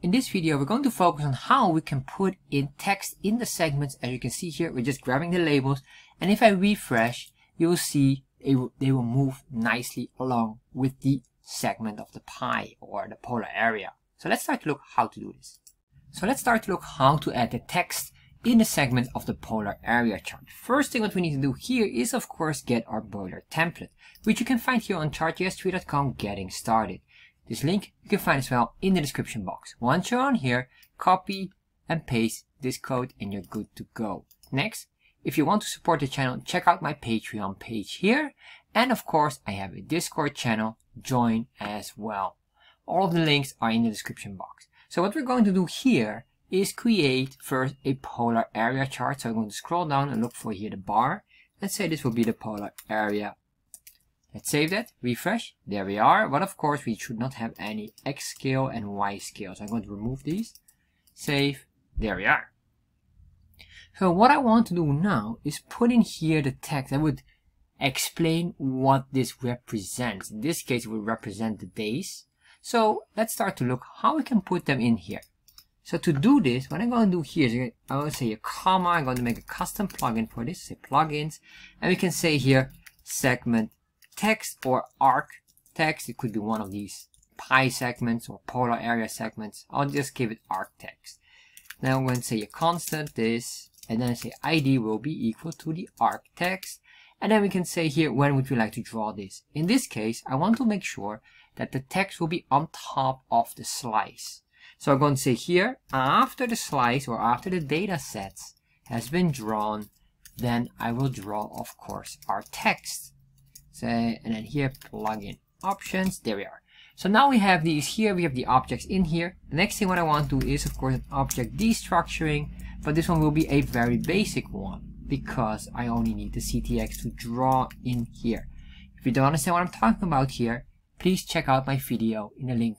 In this video, we're going to focus on how we can put in text in the segments. As you can see here, we're just grabbing the labels. And if I refresh, you will see they will, they will move nicely along with the segment of the pie or the polar area. So let's start to look how to do this. So let's start to look how to add the text in the segment of the polar area chart. First thing what we need to do here is of course get our boiler template, which you can find here on chartjs3.com getting started. This link you can find as well in the description box. Once you're on here, copy and paste this code and you're good to go. Next, if you want to support the channel, check out my Patreon page here. And of course, I have a Discord channel, join as well. All of the links are in the description box. So what we're going to do here is create first a polar area chart. So I'm going to scroll down and look for here the bar. Let's say this will be the polar area Let's save that, refresh, there we are. But of course we should not have any X scale and Y scale. So I'm going to remove these, save, there we are. So what I want to do now is put in here the text that would explain what this represents. In this case it would represent the days. So let's start to look how we can put them in here. So to do this, what I'm going to do here is I will say a comma, I'm going to make a custom plugin for this, say plugins, and we can say here segment text or arc text. It could be one of these pie segments or polar area segments. I'll just give it arc text. Now I'm going to say a constant this, and then I say id will be equal to the arc text. And then we can say here, when would we like to draw this? In this case, I want to make sure that the text will be on top of the slice. So I'm going to say here, after the slice or after the data sets has been drawn, then I will draw, of course, our text say, and then here plugin options. There we are. So now we have these here. We have the objects in here. The next thing what I want to do is, of course, an object destructuring, but this one will be a very basic one because I only need the CTX to draw in here. If you don't understand what I'm talking about here, please check out my video in the link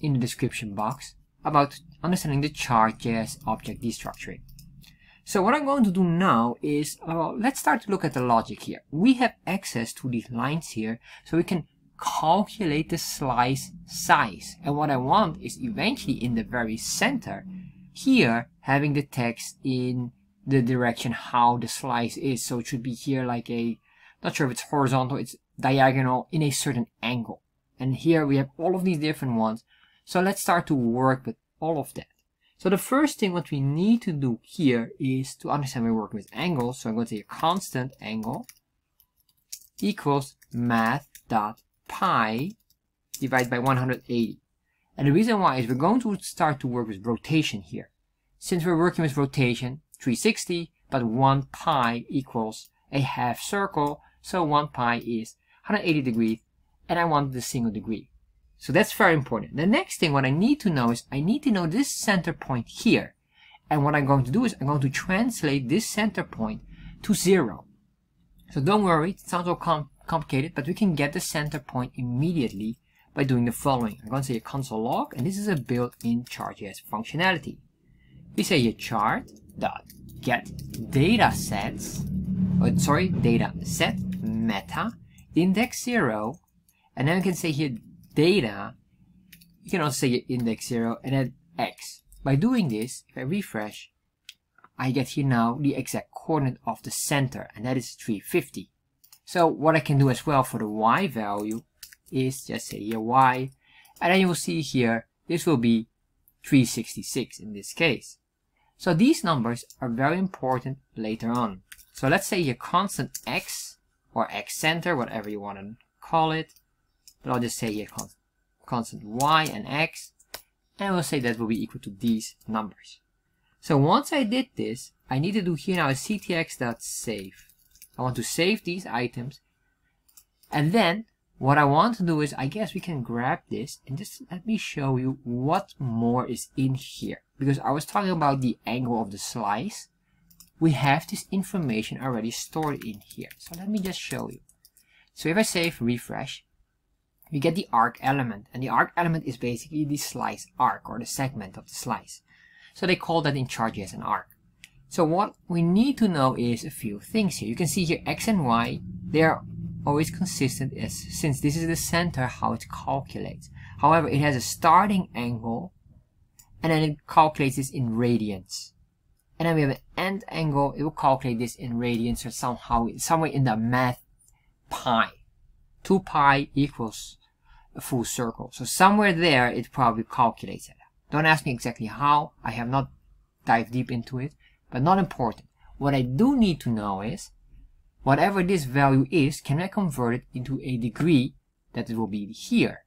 in the description box about understanding the chart.js object destructuring. So what I'm going to do now is, uh, let's start to look at the logic here. We have access to these lines here, so we can calculate the slice size. And what I want is eventually in the very center, here, having the text in the direction how the slice is. So it should be here like a, not sure if it's horizontal, it's diagonal in a certain angle. And here we have all of these different ones. So let's start to work with all of that. So the first thing what we need to do here is to understand we're working with angles. So I'm going to say a constant angle equals math dot pi divided by 180. And the reason why is we're going to start to work with rotation here. Since we're working with rotation, 360, but 1 pi equals a half circle, so 1 pi is 180 degrees, and I want the single degree. So that's very important. The next thing what I need to know is I need to know this center point here. And what I'm going to do is I'm going to translate this center point to zero. So don't worry, it sounds all com complicated, but we can get the center point immediately by doing the following. I'm going to say a console log, and this is a built-in chart.js functionality. We say here chart dot get data sets, oh, sorry, data set meta index zero, and then we can say here data, you can also say index 0 and then x. By doing this, if I refresh, I get here now the exact coordinate of the center, and that is 350. So what I can do as well for the y value is just say here y, and then you will see here, this will be 366 in this case. So these numbers are very important later on. So let's say your constant x, or x center, whatever you want to call it, but I'll just say here constant, constant y and x, and we'll say that will be equal to these numbers. So once I did this, I need to do here now a ctx.save. I want to save these items, and then what I want to do is, I guess we can grab this and just let me show you what more is in here. Because I was talking about the angle of the slice. We have this information already stored in here. So let me just show you. So if I save, refresh, we get the arc element. And the arc element is basically the slice arc or the segment of the slice. So they call that in Chart.js an arc. So what we need to know is a few things here. You can see here x and y, they are always consistent as, since this is the center how it calculates. However, it has a starting angle and then it calculates this in radians. And then we have an end angle, it will calculate this in radians or somehow, somewhere in the math pi. 2 pi equals a full circle. So somewhere there, it probably calculates it. Don't ask me exactly how, I have not dived deep into it, but not important. What I do need to know is, whatever this value is, can I convert it into a degree that it will be here?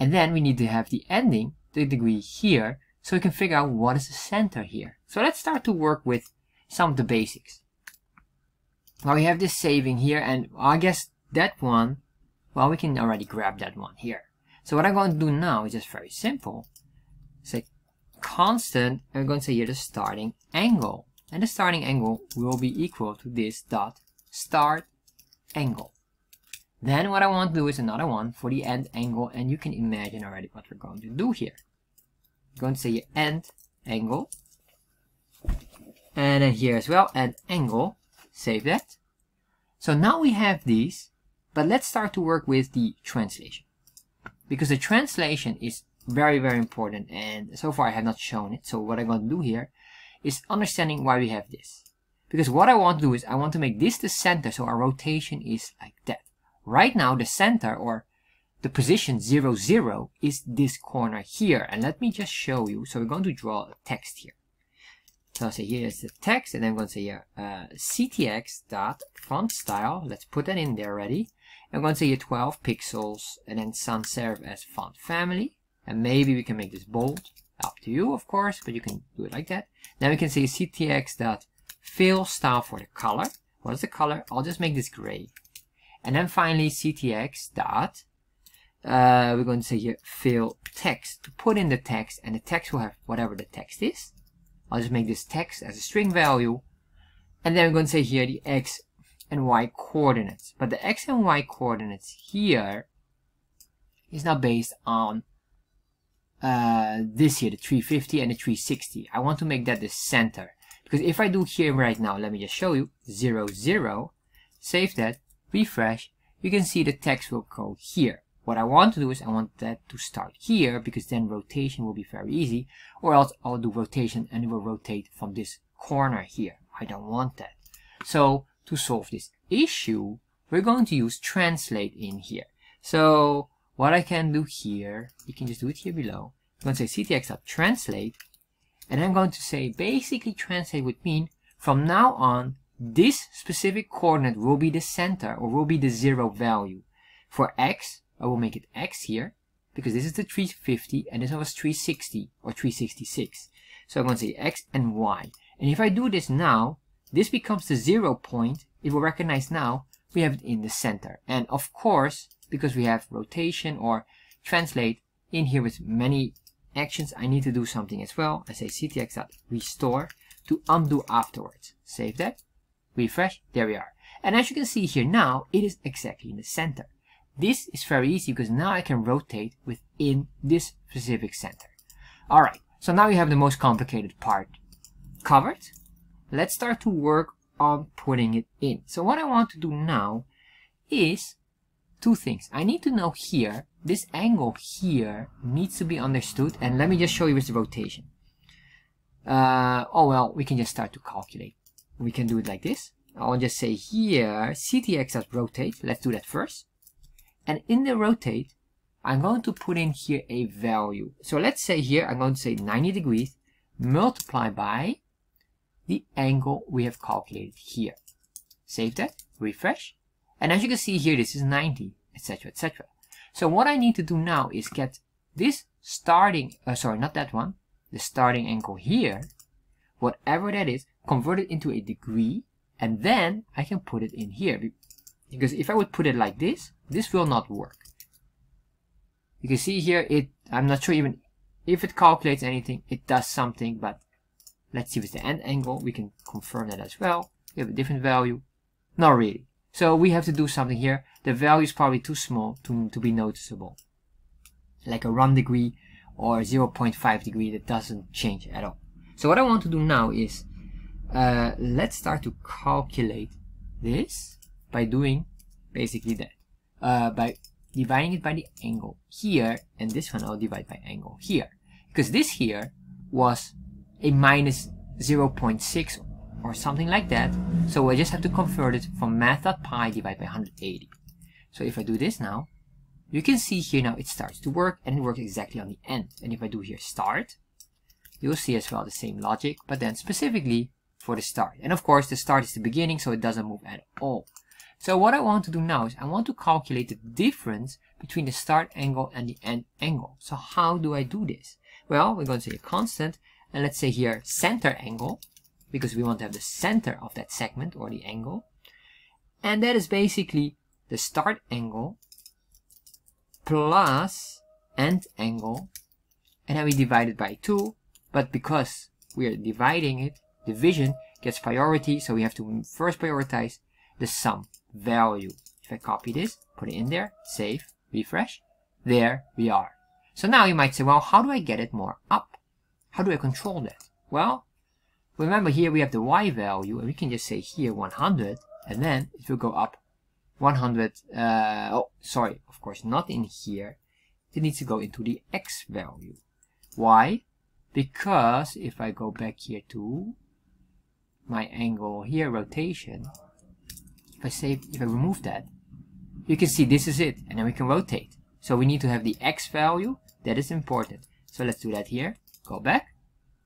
And then we need to have the ending, the degree here, so we can figure out what is the center here. So let's start to work with some of the basics. Now we have this saving here, and I guess that one, well, we can already grab that one here. So what I'm going to do now is just very simple. Say constant, I'm going to say here the starting angle. And the starting angle will be equal to this dot start angle. Then what I want to do is another one for the end angle, and you can imagine already what we're going to do here. I'm going to say end angle. And then here as well, end angle. Save that. So now we have these, but let's start to work with the translation. Because the translation is very, very important, and so far I have not shown it. So what I'm going to do here is understanding why we have this. Because what I want to do is I want to make this the center, so our rotation is like that. Right now, the center or the position 0, 0 is this corner here. And let me just show you. So we're going to draw a text here. So I'll say here's the text, and I'm going to say here uh, ctx dot font style. Let's put that in there already. I'm going to say here 12 pixels, and then sans serif as font family. And maybe we can make this bold. Up to you, of course, but you can do it like that. Now we can say ctx dot fill style for the color. What is the color? I'll just make this gray. And then finally ctx dot, uh, we're going to say here fill text to put in the text and the text will have whatever the text is. I'll just make this text as a string value. And then we're going to say here the x and y coordinates. But the x and y coordinates here is now based on uh, this here, the 350 and the 360. I want to make that the center. Because if I do here right now, let me just show you, 0, 0, save that, refresh, you can see the text will go here. What I want to do is I want that to start here because then rotation will be very easy or else I'll do rotation and it will rotate from this corner here. I don't want that. So to solve this issue, we're going to use translate in here. So what I can do here, you can just do it here below. I'm going to say ctx.translate and I'm going to say basically translate would mean from now on this specific coordinate will be the center or will be the zero value. For x, I will make it x here because this is the 350 and this one was 360 or 366. So I'm going to say x and y. And if I do this now, this becomes the zero point. It will recognize now we have it in the center. And of course, because we have rotation or translate in here with many actions, I need to do something as well. I say ctx.restore to undo afterwards. Save that refresh, there we are. And as you can see here now, it is exactly in the center. This is very easy because now I can rotate within this specific center. Alright, so now we have the most complicated part covered. Let's start to work on putting it in. So what I want to do now is two things. I need to know here, this angle here needs to be understood. And let me just show you with the rotation. Uh, oh well, we can just start to calculate we can do it like this. I'll just say here ctx ctx.rotate. Let's do that first. And in the rotate, I'm going to put in here a value. So let's say here, I'm going to say 90 degrees multiply by the angle we have calculated here. Save that, refresh. And as you can see here, this is 90, etc., etc. So what I need to do now is get this starting, uh, sorry, not that one, the starting angle here, whatever that is, convert it into a degree, and then I can put it in here. Because if I would put it like this, this will not work. You can see here, it I'm not sure even if it calculates anything, it does something, but let's see with the end angle, we can confirm that as well. We have a different value. Not really. So we have to do something here. The value is probably too small to, to be noticeable. Like a 1 degree or 0.5 degree that doesn't change at all. So what I want to do now is uh, let's start to calculate this by doing basically that. Uh, by dividing it by the angle here, and this one I'll divide by angle here. because this here was a minus 0.6 or something like that. So I just have to convert it from math.pi divided by 180. So if I do this now, you can see here now it starts to work and it works exactly on the end. And if I do here start, you'll see as well the same logic, but then specifically for the start. And of course the start is the beginning so it doesn't move at all. So what I want to do now is I want to calculate the difference between the start angle and the end angle. So how do I do this? Well, we're going to say a constant and let's say here center angle because we want to have the center of that segment or the angle. And that is basically the start angle plus end angle and then we divide it by 2 but because we are dividing it division gets priority so we have to first prioritize the sum value. If I copy this put it in there save refresh there we are. So now you might say well how do I get it more up? How do I control that? Well remember here we have the y value and we can just say here 100 and then it will go up 100 uh, oh sorry of course not in here. It needs to go into the x value. Why? Because if I go back here to my angle here rotation if I save if I remove that you can see this is it and then we can rotate. So we need to have the x value that is important. So let's do that here. Go back.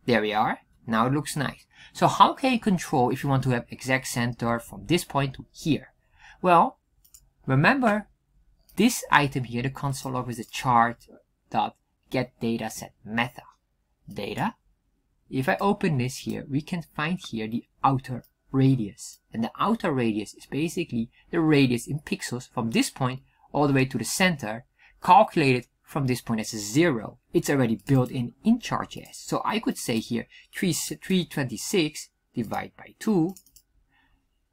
There we are. Now it looks nice. So how can you control if you want to have exact center from this point to here? Well Remember, this item here, the console log, is a chart dot get data set method. Data. If I open this here, we can find here the outer radius. And the outer radius is basically the radius in pixels from this point all the way to the center, calculated from this point as a zero. It's already built in in Chart.js. So I could say here 3, 326 divided by 2.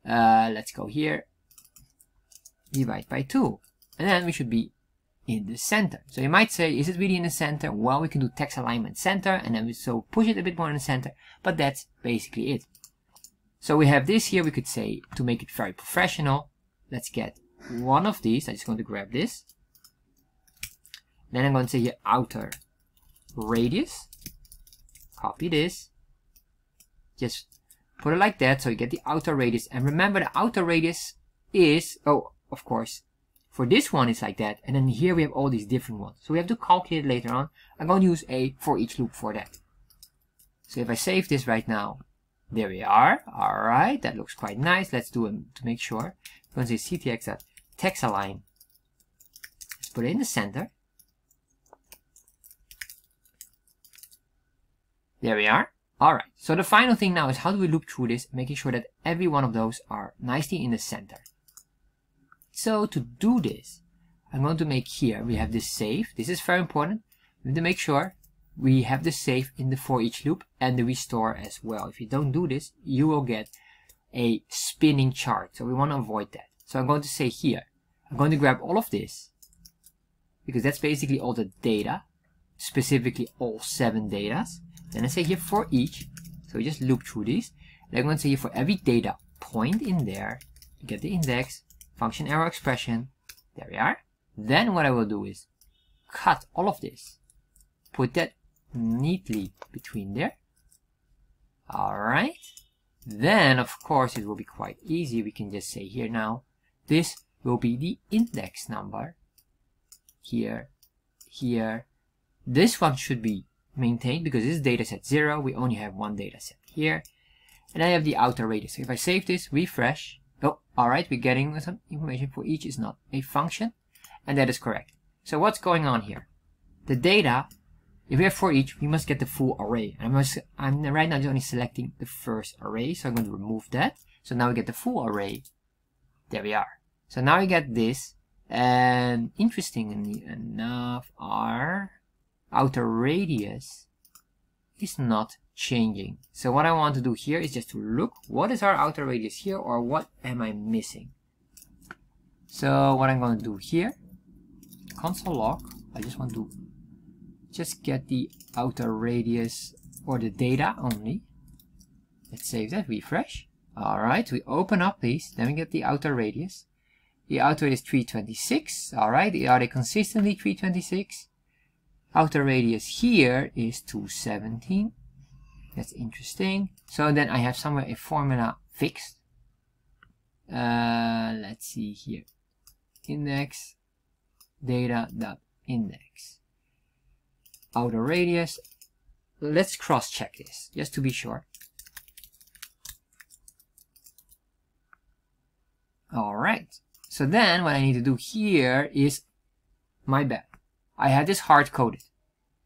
Uh, let's go here divide by 2. And then we should be in the center. So you might say, is it really in the center? Well, we can do text alignment center, and then we so push it a bit more in the center, but that's basically it. So we have this here, we could say, to make it very professional, let's get one of these, I'm just going to grab this. Then I'm going to say here, outer radius, copy this, just put it like that, so you get the outer radius, and remember the outer radius is, oh, of course. For this one, it's like that. And then here we have all these different ones. So we have to calculate later on. I'm going to use a for each loop for that. So if I save this right now, there we are. All right, that looks quite nice. Let's do it to make sure. I'm going to say ctx text align. Let's put it in the center. There we are. Alright, so the final thing now is how do we loop through this, making sure that every one of those are nicely in the center. So to do this, I'm going to make here, we have this save. This is very important. We need to make sure we have the save in the for each loop and the restore as well. If you don't do this, you will get a spinning chart. So we want to avoid that. So I'm going to say here, I'm going to grab all of this because that's basically all the data, specifically all seven datas. Then I say here for each. So we just loop through these. Then I'm going to say here for every data point in there, get the index, function arrow expression. There we are. Then what I will do is cut all of this. Put that neatly between there. Alright. Then, of course, it will be quite easy. We can just say here now, this will be the index number. Here, here. This one should be maintained because this is dataset 0. We only have one dataset here. And I have the outer radius. So if I save this, refresh, Oh, alright, we're getting some information for each is not a function, and that is correct. So what's going on here? The data, if we have for each, we must get the full array. And I must, I'm right now just only selecting the first array, so I'm going to remove that. So now we get the full array. There we are. So now we get this, and interestingly enough, our outer radius is not changing. So what I want to do here is just to look what is our outer radius here or what am I missing. So what I'm going to do here, console log, I just want to just get the outer radius or the data only. Let's save that, refresh. Alright, we open up these, then we get the outer radius. The outer is 326, alright, are they consistently 326? outer radius here is 217 that's interesting so then I have somewhere a formula fixed uh, let's see here index data dot index outer radius. Let's cross check this just to be sure. All right. So then what I need to do here is my bad. I had this hard coded.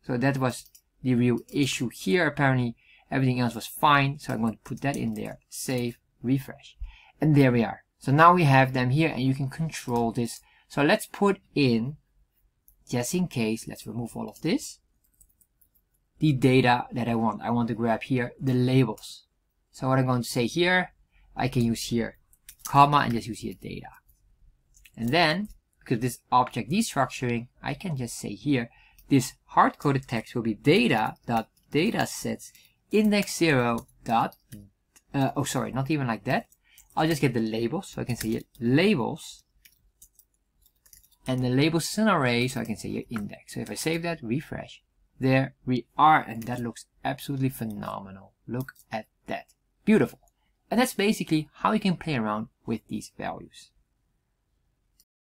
So that was the real issue here. Apparently everything else was fine. So I'm going to put that in there. Save refresh. And there we are. So now we have them here and you can control this. So let's put in just in case let's remove all of this the data that I want. I want to grab here the labels. So what I'm going to say here, I can use here comma and just use here data. And then, because this object destructuring, I can just say here, this hard-coded text will be data dot data sets index zero dot, uh, oh sorry, not even like that. I'll just get the labels, so I can say here labels, and the labels is an array, so I can say here index. So if I save that, refresh, there we are, and that looks absolutely phenomenal. Look at that. Beautiful. And that's basically how you can play around with these values.